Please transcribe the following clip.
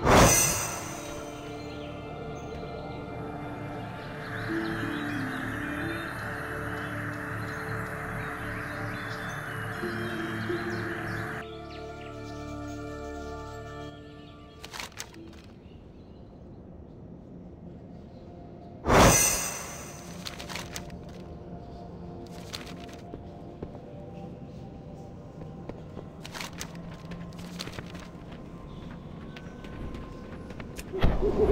Thank you. Thank you.